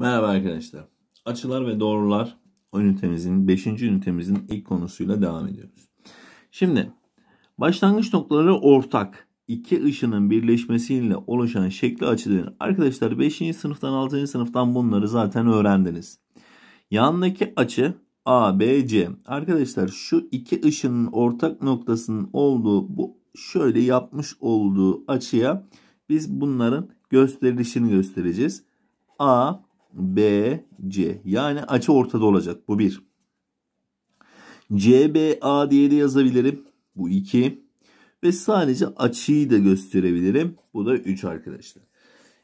Merhaba arkadaşlar. Açılar ve doğrular ünitemizin 5. ünitemizin ilk konusuyla devam ediyoruz. Şimdi başlangıç noktaları ortak. iki ışının birleşmesiyle oluşan şekli açı denir. Arkadaşlar 5. sınıftan 6. sınıftan bunları zaten öğrendiniz. Yandaki açı ABC. Arkadaşlar şu iki ışının ortak noktasının olduğu bu şöyle yapmış olduğu açıya biz bunların gösterilişini göstereceğiz. A, B, C. Yani açı ortada olacak. Bu bir. CBA diye de yazabilirim. Bu iki. Ve sadece açıyı da gösterebilirim. Bu da 3 arkadaşlar.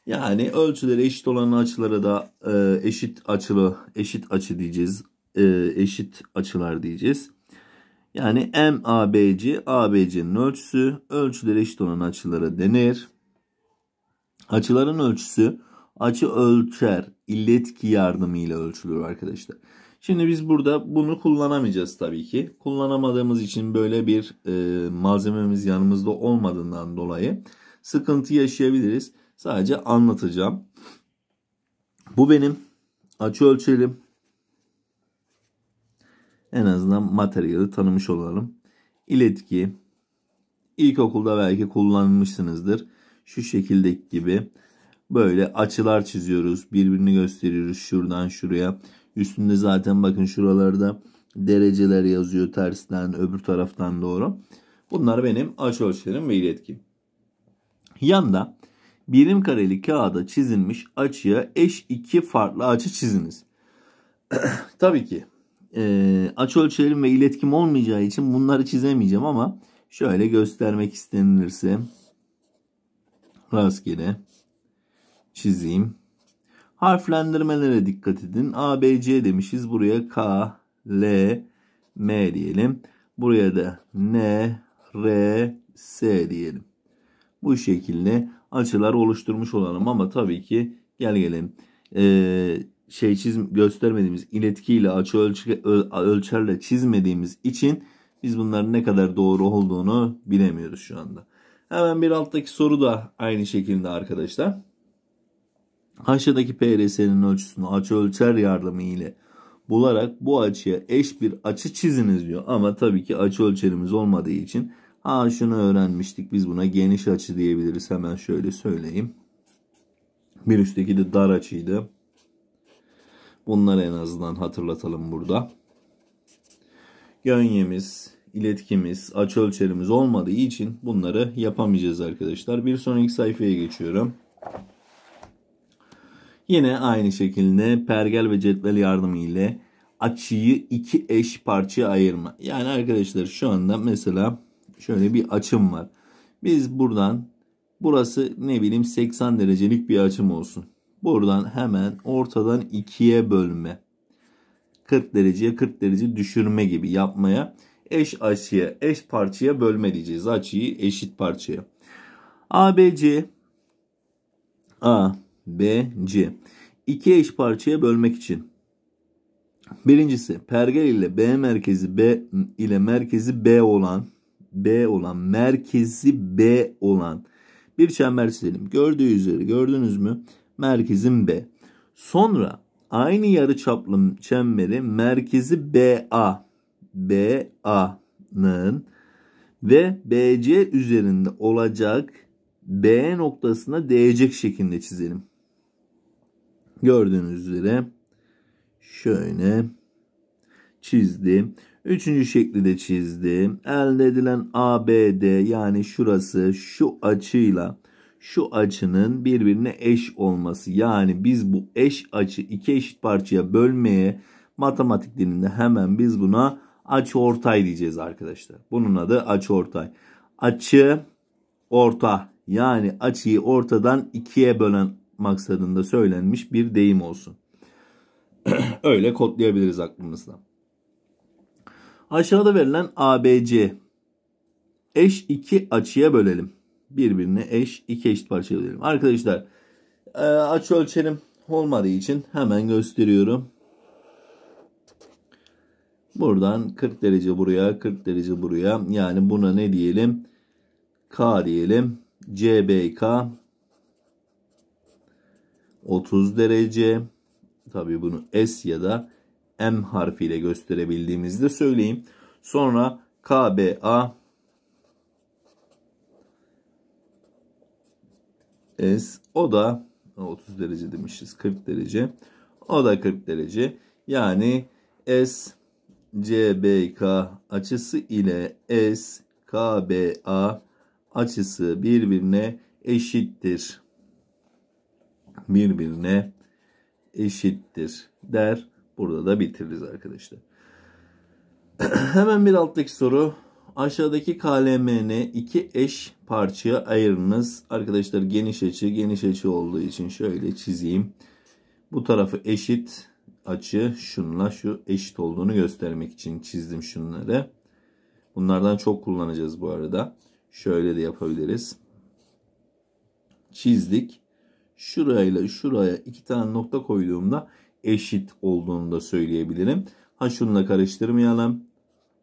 Yani ölçüleri eşit olan açılara da e, eşit açılı, eşit açı diyeceğiz. E, eşit açılar diyeceğiz. Yani MABC, ABC'nin ölçüsü ölçüleri eşit olan açılara denir. Açıların ölçüsü açı ölçer illetki yardımıyla ölçülür arkadaşlar. Şimdi biz burada bunu kullanamayacağız tabii ki. Kullanamadığımız için böyle bir e, malzememiz yanımızda olmadığından dolayı sıkıntı yaşayabiliriz. Sadece anlatacağım. Bu benim açı ölçerim. En azından materyali tanımış olalım. İletki. İlkokulda belki kullanmışsınızdır. Şu şekildeki gibi böyle açılar çiziyoruz. Birbirini gösteriyoruz şuradan şuraya. Üstünde zaten bakın şuralarda dereceler yazıyor tersten öbür taraftan doğru. Bunlar benim açı ölçülerim ve iletkim. Yanda birim kareli kağıda çizilmiş açıya eş iki farklı açı çiziniz. Tabii ki e, açı ölçerim ve iletkim olmayacağı için bunları çizemeyeceğim ama şöyle göstermek istenilirse rastgele çizeyim. Harflendirmelere dikkat edin. A, B, C demişiz. Buraya K, L, M diyelim. Buraya da N, R, S diyelim. Bu şekilde açılar oluşturmuş olalım ama tabii ki gel gelelim. Ee, şey çizim göstermediğimiz iletkiyle açı ölçü, ölçerle çizmediğimiz için biz bunların ne kadar doğru olduğunu bilemiyoruz şu anda. Hemen bir alttaki soru da aynı şekilde arkadaşlar. Aşağıdaki PRS'nin ölçüsünü açı ölçer yardımı ile bularak bu açıya eş bir açı çiziniz diyor. Ama tabii ki açı ölçerimiz olmadığı için ha şunu öğrenmiştik biz buna geniş açı diyebiliriz. Hemen şöyle söyleyeyim. Bir üstteki de dar açıydı. Bunları en azından hatırlatalım burada. Gönyemiz, iletkimiz, açı ölçerimiz olmadığı için bunları yapamayacağız arkadaşlar. Bir sonraki sayfaya geçiyorum. Yine aynı şekilde pergel ve cetvel yardımı ile açıyı iki eş parçaya ayırma. Yani arkadaşlar şu anda mesela şöyle bir açım var. Biz buradan burası ne bileyim 80 derecelik bir açım olsun. Buradan hemen ortadan ikiye bölme. 40 dereceye 40 derece düşürme gibi yapmaya eş açıya eş parçaya bölme diyeceğiz. Açıyı eşit parçaya. ABC A B, C. İki eş parçaya bölmek için. Birincisi pergel ile B merkezi B ile merkezi B olan B olan merkezi B olan bir çember çizelim. Gördüğü üzere gördünüz mü? Merkezim B. Sonra aynı yarı çaplı çemberi merkezi BA BA'nın ve BC üzerinde olacak B noktasına değecek şekilde çizelim. Gördüğünüz üzere şöyle çizdim. Üçüncü şekli de çizdim. Elde edilen ABD yani şurası şu açıyla şu açının birbirine eş olması. Yani biz bu eş açı iki eşit parçaya bölmeye matematik dilinde hemen biz buna açı ortay diyeceğiz arkadaşlar. Bunun adı açı ortay. Açı orta yani açıyı ortadan ikiye bölen maksadında söylenmiş bir deyim olsun. Öyle kodlayabiliriz aklımızda. Aşağıda verilen ABC eş iki açıya bölelim. Birbirine eş iki eşit parçaya bölelim. Arkadaşlar e, açı ölçelim olmadığı için hemen gösteriyorum. Buradan 40 derece buraya 40 derece buraya yani buna ne diyelim? K diyelim. CBK 30 derece. tabii bunu S ya da M harfiyle gösterebildiğimizi de söyleyeyim. Sonra KBA S o da 30 derece demişiz 40 derece. O da 40 derece. Yani S CBK açısı ile S KBA açısı birbirine eşittir. Birbirine eşittir der. Burada da bitiririz arkadaşlar. Hemen bir alttaki soru. Aşağıdaki KLMN iki eş parçaya ayırınız. Arkadaşlar geniş açı geniş açı olduğu için şöyle çizeyim. Bu tarafı eşit açı şunla şu eşit olduğunu göstermek için çizdim şunları. Bunlardan çok kullanacağız bu arada. Şöyle de yapabiliriz. Çizdik. Şurayla şuraya iki tane nokta koyduğumda eşit olduğunu da söyleyebilirim. Ha şununla karıştırmayalım.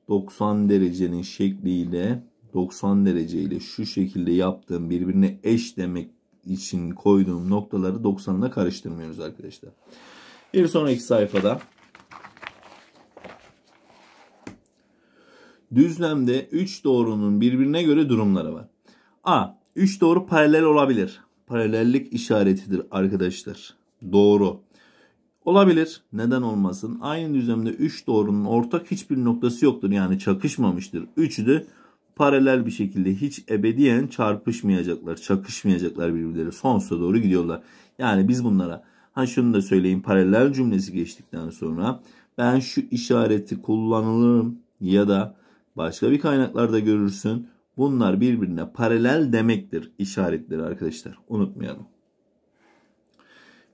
90 derecenin şekliyle 90 derece ile şu şekilde yaptığım birbirine eş demek için koyduğum noktaları 90 ile karıştırmıyoruz arkadaşlar. Bir sonraki sayfada düzlemde 3 doğrunun birbirine göre durumları var. A. 3 doğru paralel olabilir. Paralellik işaretidir arkadaşlar. Doğru. Olabilir. Neden olmasın? Aynı düzlemde 3 doğrunun ortak hiçbir noktası yoktur. Yani çakışmamıştır. Üçü de paralel bir şekilde hiç ebediyen çarpışmayacaklar, çakışmayacaklar birbirleri. Sonsuza doğru gidiyorlar. Yani biz bunlara ha şunu da söyleyeyim paralel cümlesi geçtikten sonra ben şu işareti kullanılırım ya da başka bir kaynaklarda görürsün. Bunlar birbirine paralel demektir işaretleri arkadaşlar. Unutmayalım.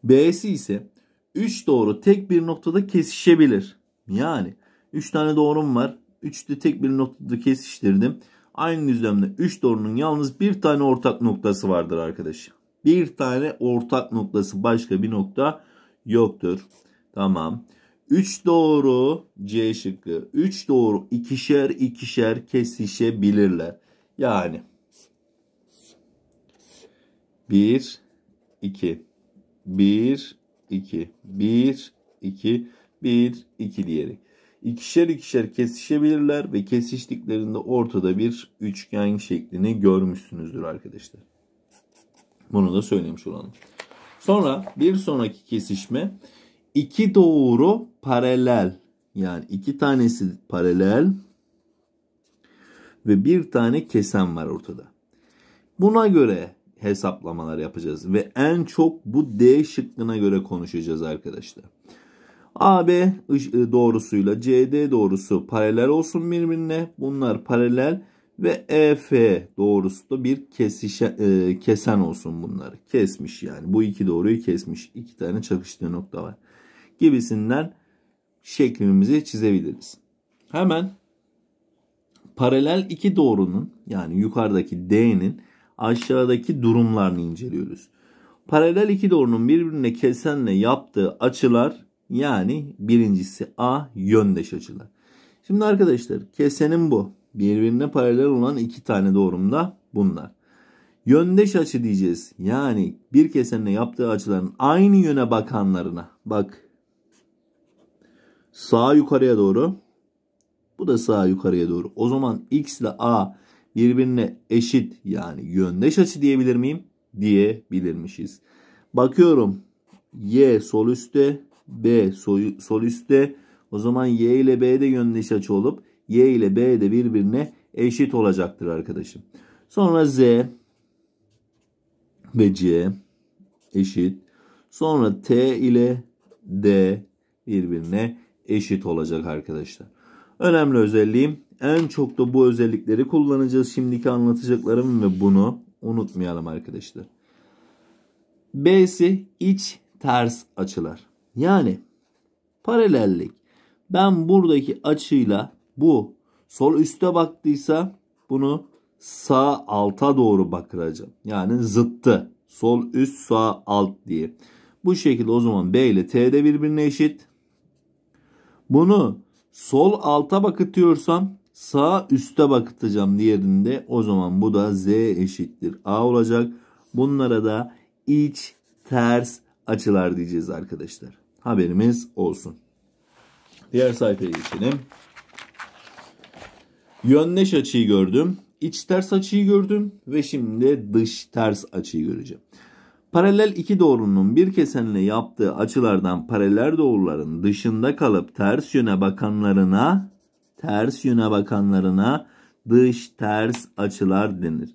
B'si ise 3 doğru tek bir noktada kesişebilir. Yani 3 tane doğrum var. 3 de tek bir noktada kesiştirdim. Aynı düzlemde 3 doğrunun yalnız bir tane ortak noktası vardır arkadaşlar. Bir tane ortak noktası başka bir nokta yoktur. Tamam. 3 doğru C şıkkı. 3 doğru ikişer ikişer kesişebilirler. Yani. 1 2 1 2 1 2 1 2 diyerek. İkişer ikişer kesişebilirler ve kesiştiklerinde ortada bir üçgen şeklini görmüşsünüzdür arkadaşlar. Bunu da söylemiş olalım. Sonra bir sonraki kesişme iki doğru paralel. Yani iki tanesi paralel ve bir tane kesen var ortada. Buna göre hesaplamalar yapacağız ve en çok bu D şıkkına göre konuşacağız arkadaşlar. AB e, doğrusuyla CD doğrusu paralel olsun birbirine. Bunlar paralel ve EF doğrusu da bir kesişe, e, kesen olsun bunlar. Kesmiş yani. Bu iki doğruyu kesmiş. İki tane çakıştığı nokta var. Gibisinden şeklimizi çizebiliriz. Hemen paralel iki doğrunun yani yukarıdaki D'nin aşağıdaki durumlarını inceliyoruz. Paralel iki doğrunun birbirine kesenle yaptığı açılar yani birincisi A yöndeş açılar. Şimdi arkadaşlar kesenin bu. Birbirine paralel olan iki tane doğrum da bunlar. Yöndeş açı diyeceğiz. Yani bir kesenle yaptığı açıların aynı yöne bakanlarına. Bak. Sağ yukarıya doğru. Bu da sağ yukarıya doğru. O zaman X ile A birbirine eşit yani yöndeş açı diyebilir miyim? Diyebilirmişiz. Bakıyorum. Y sol üstte, B sol üstte. O zaman Y ile B de yöndeş açı olup Y ile B de birbirine eşit olacaktır arkadaşım. Sonra Z ve C eşit. Sonra T ile D birbirine eşit olacak arkadaşlar. Önemli özelliğim en çok da bu özellikleri kullanacağız şimdiki anlatacaklarım ve bunu unutmayalım arkadaşlar. B'si iç ters açılar. Yani paralellik. Ben buradaki açıyla bu sol üste baktıysa bunu sağ alta doğru bakıracağım. Yani zıttı. Sol üst sağ alt diye. Bu şekilde o zaman B ile T de birbirine eşit. Bunu sol alta bakıtıyorsam sağ üste bakıtacağım diğerinde. O zaman bu da Z eşittir A olacak. Bunlara da iç ters açılar diyeceğiz arkadaşlar. Haberimiz olsun. Diğer sayfaya geçelim. Yöndeş açıyı gördüm. iç ters açıyı gördüm. Ve şimdi dış ters açıyı göreceğim. Paralel iki doğrunun bir kesenle yaptığı açılardan paralel doğruların dışında kalıp ters yöne bakanlarına ters yöne bakanlarına dış ters açılar denir.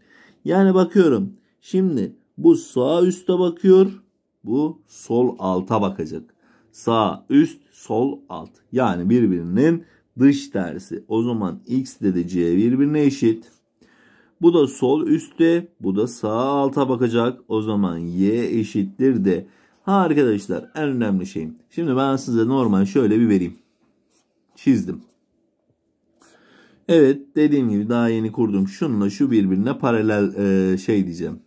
Yani bakıyorum. Şimdi bu sağ üste bakıyor. Bu sol alta bakacak. Sağ üst sol alt. Yani birbirinin dış tersi. O zaman x de c birbirine eşit. Bu da sol üstte, bu da sağ alta bakacak. O zaman y eşittir de. Ha arkadaşlar en önemli şeyim. Şimdi ben size normal şöyle bir vereyim. Çizdim. Evet dediğim gibi daha yeni kurdum. Şununla şu birbirine paralel e, şey diyeceğim.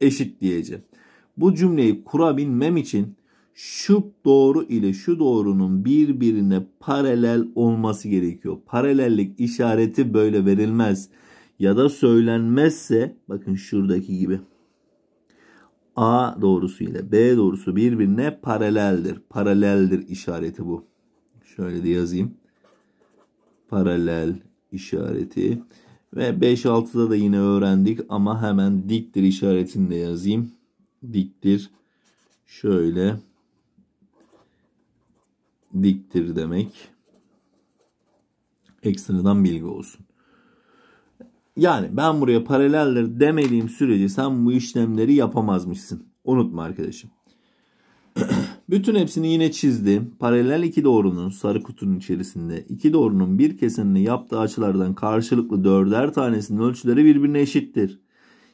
Eşit diyeceğim. Bu cümleyi kurabilmem için şu doğru ile şu doğrunun birbirine paralel olması gerekiyor. Paralellik işareti böyle verilmez. Ya da söylenmezse bakın şuradaki gibi. A doğrusu ile B doğrusu birbirine paraleldir. Paraleldir işareti bu. Şöyle de yazayım. Paralel işareti. Ve 5-6'da da yine öğrendik ama hemen diktir işaretini de yazayım. Diktir. Şöyle diktir demek. Ekstradan bilgi olsun. Yani ben buraya paraleldir demediğim sürece sen bu işlemleri yapamazmışsın. Unutma arkadaşım. Bütün hepsini yine çizdim. Paralel iki doğrunun sarı kutunun içerisinde iki doğrunun bir kesenini yaptığı açılardan karşılıklı dörder tanesinin ölçüleri birbirine eşittir.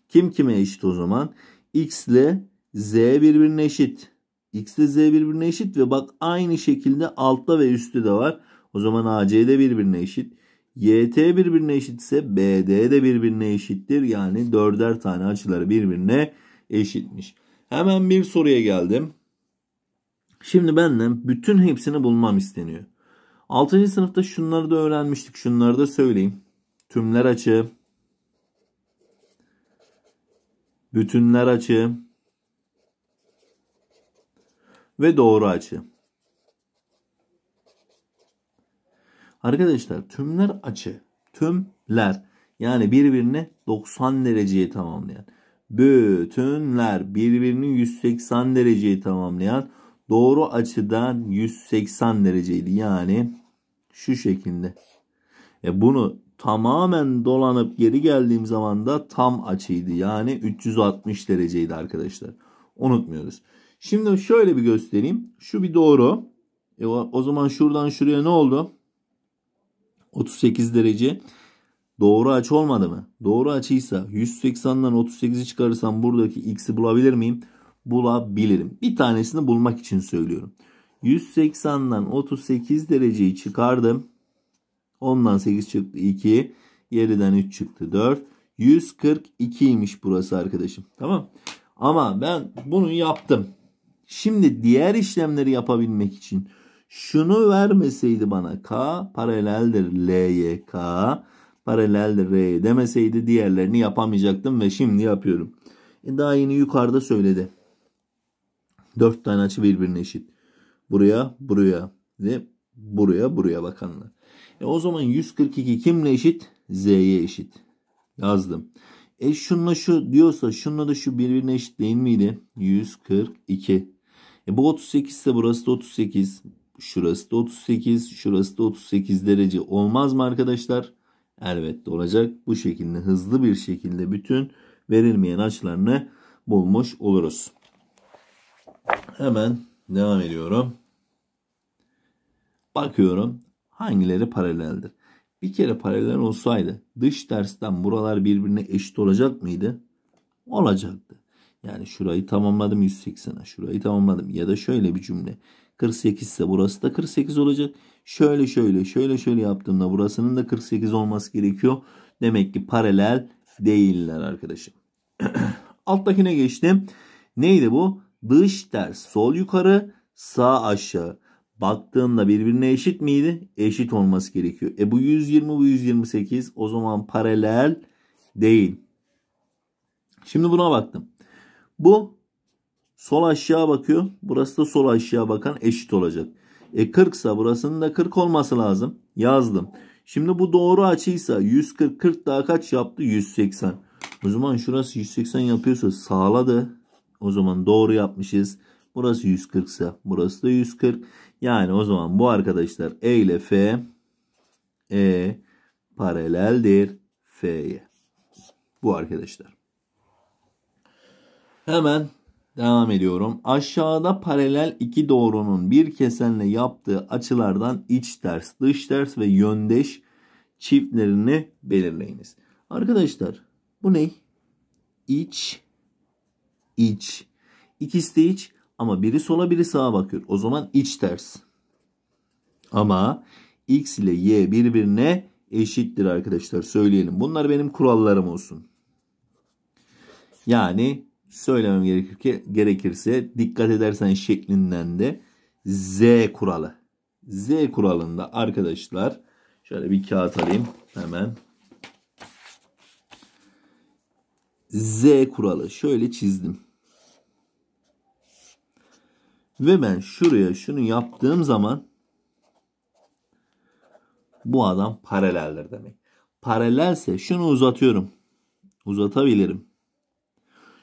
Kim kime eşit o zaman? X ile Z birbirine eşit. X ile Z birbirine eşit ve bak aynı şekilde altta ve üstte de var. O zaman AC de birbirine eşit. YT birbirine eşitse BD de birbirine eşittir. Yani dörder tane açıları birbirine eşitmiş. Hemen bir soruya geldim. Şimdi benden bütün hepsini bulmam isteniyor. 6. sınıfta şunları da öğrenmiştik. Şunları da söyleyeyim. Tümler açı. Bütünler açı. Ve doğru açı. Arkadaşlar tümler açı. Tümler yani birbirine 90 dereceyi tamamlayan. Bütünler birbirini 180 dereceyi tamamlayan doğru açıdan 180 dereceydi. Yani şu şekilde. E bunu tamamen dolanıp geri geldiğim zaman da tam açıydı. Yani 360 dereceydi arkadaşlar. Unutmuyoruz. Şimdi şöyle bir göstereyim. Şu bir doğru. E o zaman şuradan şuraya ne oldu? 38 derece. Doğru açı olmadı mı? Doğru açıysa 180'den 38'i çıkarırsam buradaki x'i bulabilir miyim? Bulabilirim. Bir tanesini bulmak için söylüyorum. 180'den 38 dereceyi çıkardım. Ondan 8 çıktı 2. Yeriden 3 çıktı 4. 142'ymiş burası arkadaşım. Tamam. Ama ben bunu yaptım. Şimdi diğer işlemleri yapabilmek için şunu vermeseydi bana K paraleldir L'ye K paraleldir R'ye demeseydi diğerlerini yapamayacaktım ve şimdi yapıyorum. E daha yeni yukarıda söyledi. Dört tane açı birbirine eşit. Buraya, buraya ve buraya, buraya bakanlar. E o zaman 142 kimle eşit? Z'ye eşit. Yazdım. E şunla şu diyorsa şunla da şu birbirine eşit değil miydi? 142. E bu 38 ise burası da 38. Şurası da 38. Şurası da 38 derece. Olmaz mı arkadaşlar? Elbette olacak. Bu şekilde hızlı bir şekilde bütün verilmeyen açılarını bulmuş oluruz. Hemen devam ediyorum. Bakıyorum hangileri paraleldir. Bir kere paralel olsaydı dış tersten buralar birbirine eşit olacak mıydı? Olacaktı. Yani şurayı tamamladım 180'e. Şurayı tamamladım. Ya da şöyle bir cümle. 48 ise burası da 48 olacak. Şöyle şöyle şöyle şöyle yaptığımda burasının da 48 olması gerekiyor. Demek ki paralel değiller arkadaşım. Alttakine geçtim. Neydi bu? Dış ters sol yukarı sağ aşağı. Baktığında birbirine eşit miydi? Eşit olması gerekiyor. E bu 120 bu 128 o zaman paralel değil. Şimdi buna baktım. Bu Sol aşağı bakıyor. Burası da sol aşağı bakan eşit olacak. E 40 ise burasının da 40 olması lazım. Yazdım. Şimdi bu doğru açıysa 140 40 daha kaç yaptı? 180. O zaman şurası 180 yapıyorsa sağladı. O zaman doğru yapmışız. Burası 140 ise burası da 140. Yani o zaman bu arkadaşlar E ile F E paraleldir F'ye. Bu arkadaşlar. Hemen devam ediyorum. Aşağıda paralel iki doğrunun bir kesenle yaptığı açılardan iç ters, dış ters ve yöndeş çiftlerini belirleyiniz. Arkadaşlar bu ne? İç, iç. İkisi de iç ama biri sola biri sağa bakıyor. O zaman iç ters. Ama x ile y birbirine eşittir arkadaşlar. Söyleyelim. Bunlar benim kurallarım olsun. Yani söylemem gerekir ki, gerekirse dikkat edersen şeklinden de z kuralı. Z kuralında arkadaşlar şöyle bir kağıt alayım hemen. Z kuralı şöyle çizdim. Ve ben şuraya şunu yaptığım zaman bu adam paraleldir demek. Paralelse şunu uzatıyorum. Uzatabilirim.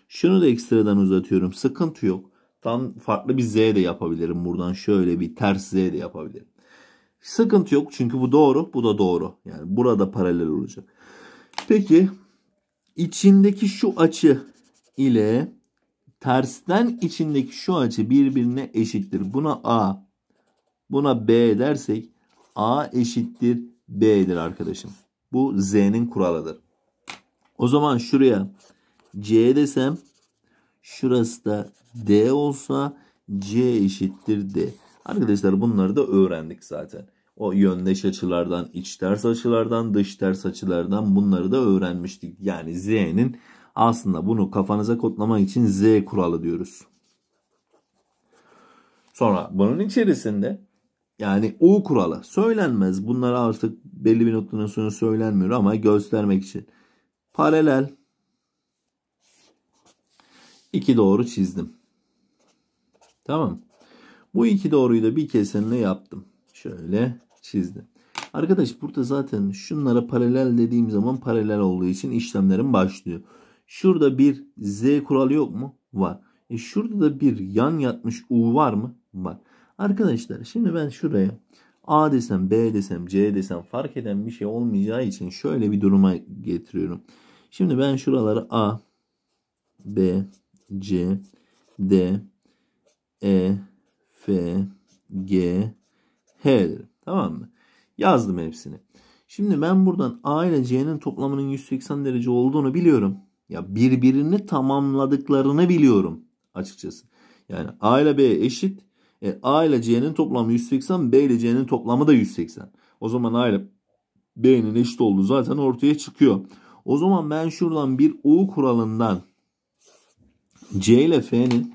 Şunu da ekstradan uzatıyorum. Sıkıntı yok. Tam farklı bir Z de yapabilirim. Buradan şöyle bir ters Z de yapabilirim. Sıkıntı yok çünkü bu doğru, bu da doğru. Yani burada paralel olacak. Peki içindeki şu açı ile tersten içindeki şu açı birbirine eşittir. Buna A, buna B dersek A eşittir B'dir arkadaşım. Bu Z'nin kuralıdır. O zaman şuraya C desem şurası da D olsa C eşittir D. Arkadaşlar bunları da öğrendik zaten. O yöndeş açılardan, iç ters açılardan, dış ters açılardan bunları da öğrenmiştik. Yani Z'nin aslında bunu kafanıza kodlamak için Z kuralı diyoruz. Sonra bunun içerisinde yani U kuralı söylenmez. Bunlar artık belli bir noktadan sonra söylenmiyor ama göstermek için. Paralel iki doğru çizdim. Tamam. Bu iki doğruyu da bir kesenle yaptım. Şöyle çizdim. Arkadaş burada zaten şunlara paralel dediğim zaman paralel olduğu için işlemlerim başlıyor. Şurada bir Z kuralı yok mu? Var. E şurada da bir yan yatmış U var mı? Var. Arkadaşlar şimdi ben şuraya A desem B desem C desem fark eden bir şey olmayacağı için şöyle bir duruma getiriyorum. Şimdi ben şuraları A, B, C, D, E, F, G, H. Tamam mı? Yazdım hepsini. Şimdi ben buradan A ile C'nin toplamının 180 derece olduğunu biliyorum. Ya birbirini tamamladıklarını biliyorum açıkçası. Yani A ile B eşit. E, A ile C'nin toplamı 180, B ile C'nin toplamı da 180. O zaman A ile B'nin eşit olduğu zaten ortaya çıkıyor. O zaman ben şuradan bir U kuralından C ile F'nin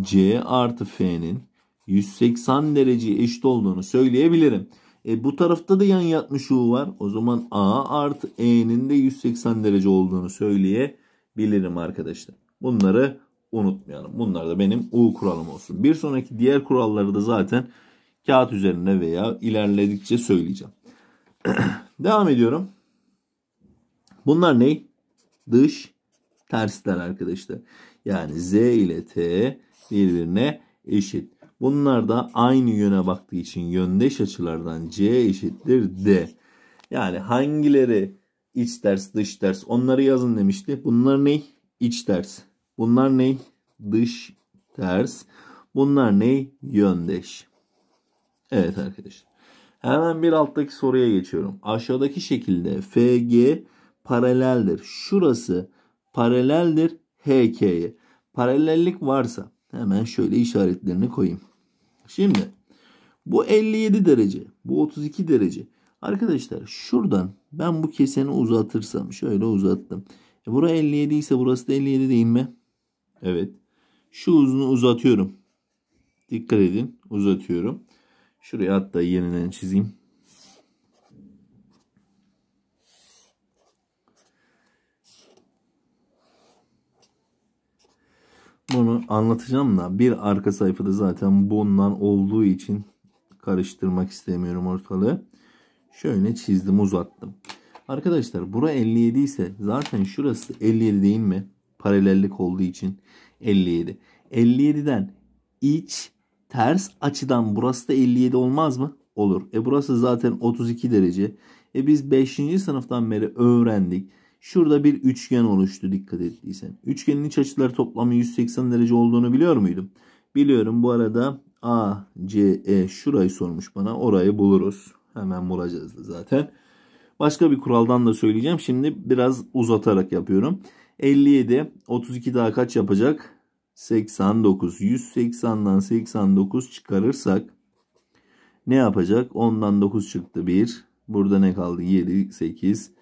C artı F'nin 180 derece eşit olduğunu söyleyebilirim. E, bu tarafta da yan yatmış U var. O zaman A artı E'nin de 180 derece olduğunu söyleyebilirim arkadaşlar. Bunları unutmayalım. Bunlar da benim U kuralım olsun. Bir sonraki diğer kuralları da zaten kağıt üzerinde veya ilerledikçe söyleyeceğim. Devam ediyorum. Bunlar ne? Dış tersler arkadaşlar. Yani Z ile T birbirine eşit. Bunlar da aynı yöne baktığı için yöndeş açılardan C eşittir D. Yani hangileri iç ters dış ters onları yazın demişti. Bunlar ne? İç ters. Bunlar ne? Dış ters. Bunlar ne? Yöndeş. Evet arkadaşlar. Hemen bir alttaki soruya geçiyorum. Aşağıdaki şekilde FG paraleldir. Şurası paraleldir HK'ye. Paralellik varsa hemen şöyle işaretlerini koyayım. Şimdi bu 57 derece, bu 32 derece. Arkadaşlar şuradan ben bu keseni uzatırsam şöyle uzattım. E bura 57 ise burası da 57 değil mi? Evet. Şu uzunu uzatıyorum. Dikkat edin uzatıyorum. Şuraya hatta yeniden çizeyim. Bunu anlatacağım da bir arka sayfada zaten bundan olduğu için karıştırmak istemiyorum ortalığı. Şöyle çizdim uzattım. Arkadaşlar bura 57 ise zaten şurası 57 değil mi? Paralellik olduğu için 57. 57'den iç ters açıdan burası da 57 olmaz mı? Olur. E burası zaten 32 derece. E biz 5. sınıftan beri öğrendik. Şurada bir üçgen oluştu dikkat ettiysen. Üçgenin iç açıları toplamı 180 derece olduğunu biliyor muydum? Biliyorum. Bu arada A, C, E şurayı sormuş bana. Orayı buluruz. Hemen bulacağız da zaten. Başka bir kuraldan da söyleyeceğim. Şimdi biraz uzatarak yapıyorum. 57, 32 daha kaç yapacak? 89. 180'dan 89 çıkarırsak ne yapacak? Ondan 9 çıktı 1. Burada ne kaldı? 7, 8,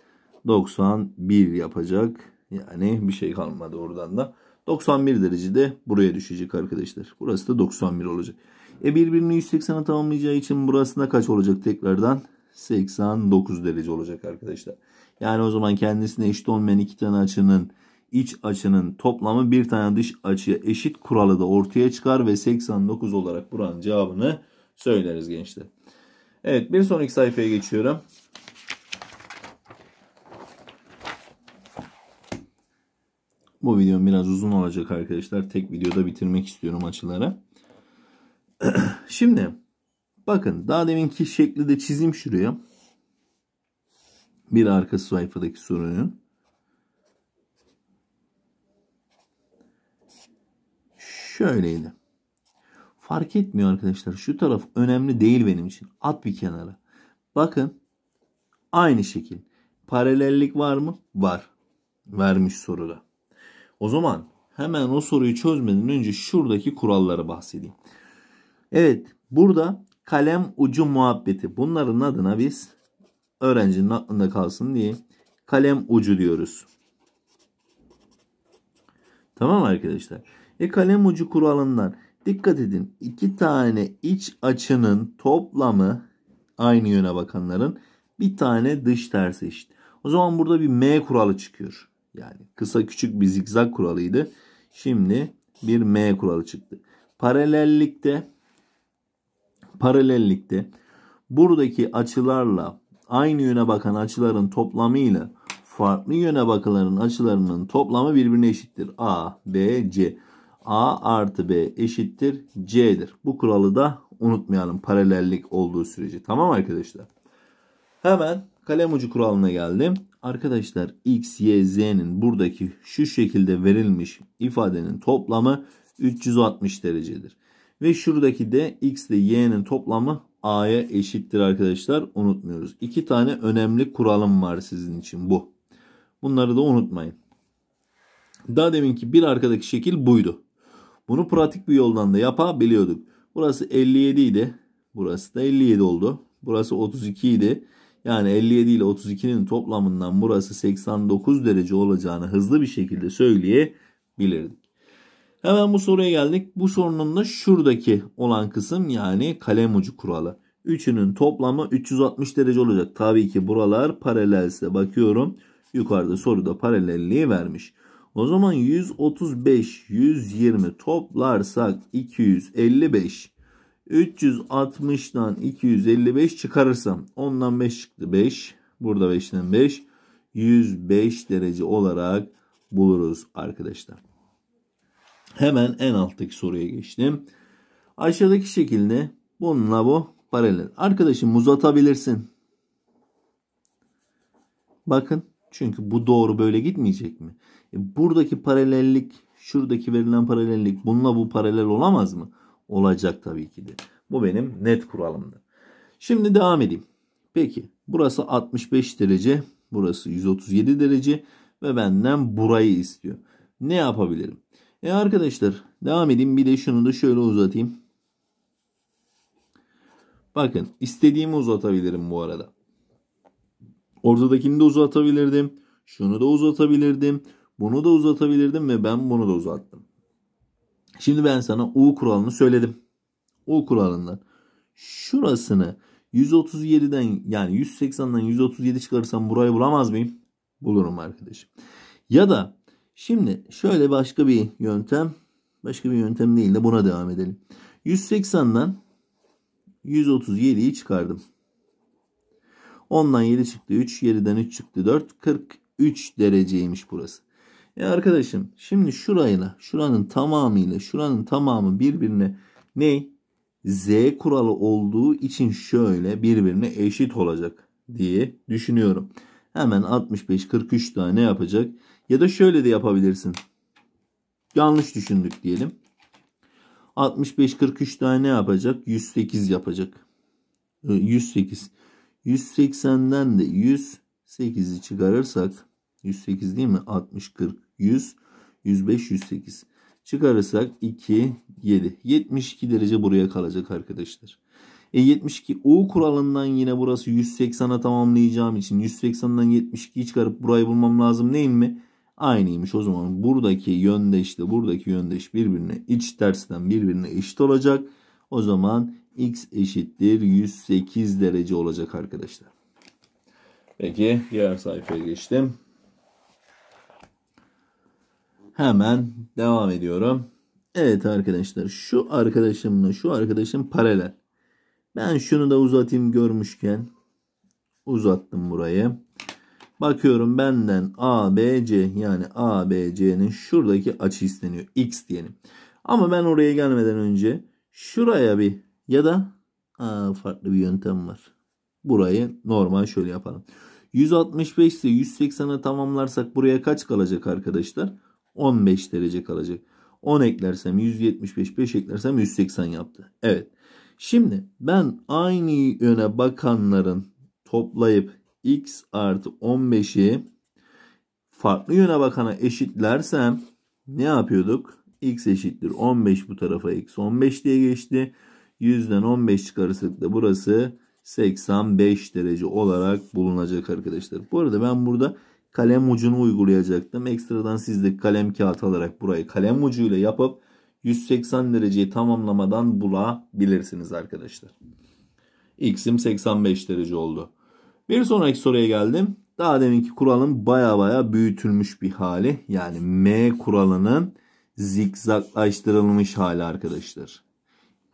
91 yapacak. Yani bir şey kalmadı oradan da. 91 derecede buraya düşecek arkadaşlar. Burası da 91 olacak. E birbirini 180'a tamamlayacağı için burasında kaç olacak tekrardan? 89 derece olacak arkadaşlar. Yani o zaman kendisine eşit olmayan iki tane açının iç açının toplamı bir tane dış açıya eşit kuralı da ortaya çıkar ve 89 olarak buranın cevabını söyleriz gençler. Evet bir sonraki sayfaya geçiyorum. Bu videom biraz uzun olacak arkadaşlar. Tek videoda bitirmek istiyorum açıları. Şimdi bakın daha deminki şekli de çizeyim şuraya. Bir arka sayfadaki soruyu. Şöyleydi. Fark etmiyor arkadaşlar. Şu taraf önemli değil benim için. At bir kenara. Bakın aynı şekil. Paralellik var mı? Var. Vermiş soruda. O zaman hemen o soruyu çözmeden önce şuradaki kuralları bahsedeyim. Evet burada kalem ucu muhabbeti. Bunların adına biz öğrencinin aklında kalsın diye kalem ucu diyoruz. Tamam arkadaşlar. E kalem ucu kuralından dikkat edin. iki tane iç açının toplamı aynı yöne bakanların bir tane dış tersi eşit. O zaman burada bir M kuralı çıkıyor. Yani kısa küçük bir zigzag kuralıydı. Şimdi bir M kuralı çıktı. Paralellikte paralellikte buradaki açılarla aynı yöne bakan açıların toplamıyla farklı yöne bakıların açılarının toplamı birbirine eşittir. A, B, C. A artı B eşittir C'dir. Bu kuralı da unutmayalım paralellik olduğu sürece. Tamam arkadaşlar. Hemen kalem ucu kuralına geldim. Arkadaşlar x, y, z'nin buradaki şu şekilde verilmiş ifadenin toplamı 360 derecedir. Ve şuradaki de x ile y'nin toplamı a'ya eşittir arkadaşlar. Unutmuyoruz. İki tane önemli kuralım var sizin için bu. Bunları da unutmayın. Daha deminki bir arkadaki şekil buydu. Bunu pratik bir yoldan da yapabiliyorduk. Burası 57 idi. Burası da 57 oldu. Burası 32 idi. Yani 57 ile 32'nin toplamından burası 89 derece olacağını hızlı bir şekilde söyleyebilirdik. Hemen bu soruya geldik. Bu sorunun da şuradaki olan kısım yani kalem ucu kuralı. Üçünün toplamı 360 derece olacak. Tabii ki buralar paralelse bakıyorum. Yukarıda soruda paralelliği vermiş. O zaman 135, 120 toplarsak 255. 360'dan 255 çıkarırsam ondan 5 çıktı 5. Burada 5'ten 5. 105 derece olarak buluruz arkadaşlar. Hemen en alttaki soruya geçtim. Aşağıdaki şekilde bununla bu paralel. Arkadaşım uzatabilirsin. Bakın çünkü bu doğru böyle gitmeyecek mi? E buradaki paralellik, şuradaki verilen paralellik bununla bu paralel olamaz mı? Olacak tabii ki de. Bu benim net kuralımdı. Şimdi devam edeyim. Peki burası 65 derece, burası 137 derece ve benden burayı istiyor. Ne yapabilirim? E arkadaşlar devam edeyim bir de şunu da şöyle uzatayım. Bakın istediğimi uzatabilirim bu arada. Ortadakini de uzatabilirdim. Şunu da uzatabilirdim. Bunu da uzatabilirdim ve ben bunu da uzattım. Şimdi ben sana U kuralını söyledim. U kuralından şurasını 137'den yani 180'den 137 çıkarırsam burayı bulamaz mıyım? Bulurum arkadaşım. Ya da şimdi şöyle başka bir yöntem Başka bir yöntem değil de buna devam edelim. 180'den 137'yi çıkardım. 10'dan 7 çıktı 3. 7'den 3 çıktı 4. 43 dereceymiş burası. E arkadaşım şimdi şurayla şuranın tamamıyla şuranın tamamı birbirine ne? Z kuralı olduğu için şöyle birbirine eşit olacak diye düşünüyorum. Hemen 65 43 tane yapacak. Ya da şöyle de yapabilirsin. Yanlış düşündük diyelim. 65 43 tane ne yapacak? 108 yapacak. 108. 180'den de 108'i çıkarırsak 108 değil mi? 60 40 100 105 108 çıkarırsak 2 7 72 derece buraya kalacak arkadaşlar. E 72 U kuralından yine burası 180'a tamamlayacağım için 180'den 72'yi çıkarıp burayı bulmam lazım değil mi? Aynıymış o zaman buradaki yöndeşle buradaki yöndeş birbirine iç tersten birbirine eşit olacak. O zaman x eşittir 108 derece olacak arkadaşlar. Peki diğer sayfaya geçtim. Hemen devam ediyorum. Evet arkadaşlar şu arkadaşımla şu arkadaşım paralel. Ben şunu da uzatayım görmüşken uzattım burayı. Bakıyorum benden ABC yani ABC'nin şuradaki açı isteniyor. X diyelim. Ama ben oraya gelmeden önce şuraya bir ya da aa, farklı bir yöntem var. Burayı normal şöyle yapalım. 165 ise 180'e tamamlarsak buraya kaç kalacak arkadaşlar? 15 derece kalacak. 10 eklersem 175, 5 eklersem 180 yaptı. Evet. Şimdi ben aynı yöne bakanların toplayıp x artı 15'i farklı yöne bakana eşitlersem ne yapıyorduk? x eşittir 15 bu tarafa x 15 diye geçti. 100'den 15 çıkarırsak da burası 85 derece olarak bulunacak arkadaşlar. Bu arada ben burada kalem ucunu uygulayacaktım. Ekstradan siz de kalem kağıt alarak burayı kalem ucuyla yapıp 180 dereceyi tamamlamadan bulabilirsiniz arkadaşlar. X'im 85 derece oldu. Bir sonraki soruya geldim. Daha deminki kuralın baya baya büyütülmüş bir hali. Yani M kuralının zikzaklaştırılmış hali arkadaşlar.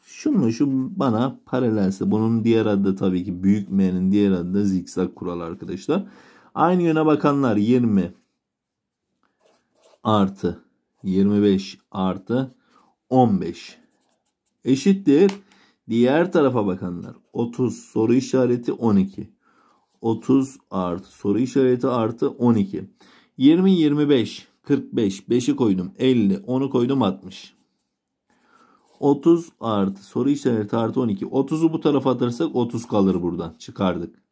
Şunu şu bana paralelse bunun diğer adı tabii ki büyük M'nin diğer adı da zikzak kuralı arkadaşlar. Aynı yöne bakanlar 20 artı 25 artı 15 eşittir. Diğer tarafa bakanlar 30 soru işareti 12. 30 artı soru işareti artı 12. 20 25 45 5'i koydum 50 10'u koydum 60. 30 artı soru işareti artı 12. 30'u bu tarafa atarsak 30 kalır buradan. Çıkardık.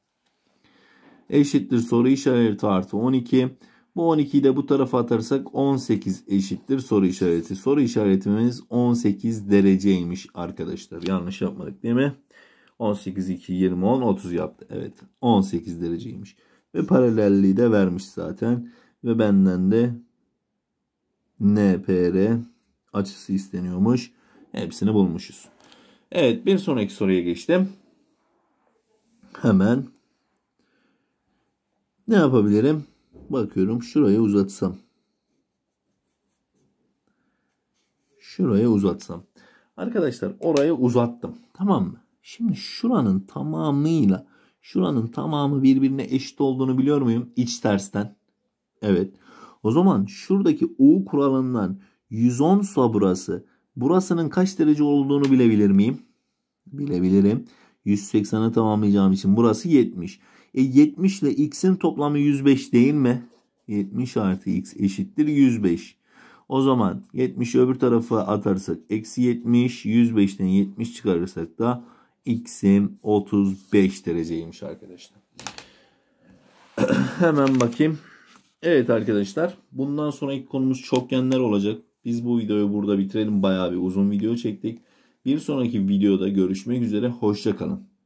Eşittir soru işareti artı 12. Bu 12'yi de bu tarafa atarsak 18 eşittir soru işareti. Soru işaretimiz 18 dereceymiş arkadaşlar. Yanlış yapmadık değil mi? 18, 2, 20, 10, 30 yaptı. Evet 18 dereceymiş. Ve paralelliği de vermiş zaten. Ve benden de NPR açısı isteniyormuş. Hepsini bulmuşuz. Evet bir sonraki soruya geçtim. Hemen ne yapabilirim? Bakıyorum şuraya uzatsam. Şuraya uzatsam. Arkadaşlar orayı uzattım. Tamam mı? Şimdi şuranın tamamıyla şuranın tamamı birbirine eşit olduğunu biliyor muyum? İç tersten. Evet. O zaman şuradaki U kuralından 110 sa burası. Burasının kaç derece olduğunu bilebilir miyim? Bilebilirim. 180'i tamamlayacağım için burası 70. E 70 ile x'in toplamı 105 değil mi? 70 artı x eşittir 105. O zaman 70'i öbür tarafa atarsak eksi 70, 105'ten 70 çıkarırsak da x'im 35 dereceymiş arkadaşlar. Hemen bakayım. Evet arkadaşlar bundan sonraki konumuz çokgenler olacak. Biz bu videoyu burada bitirelim. Bayağı bir uzun video çektik. Bir sonraki videoda görüşmek üzere. Hoşçakalın.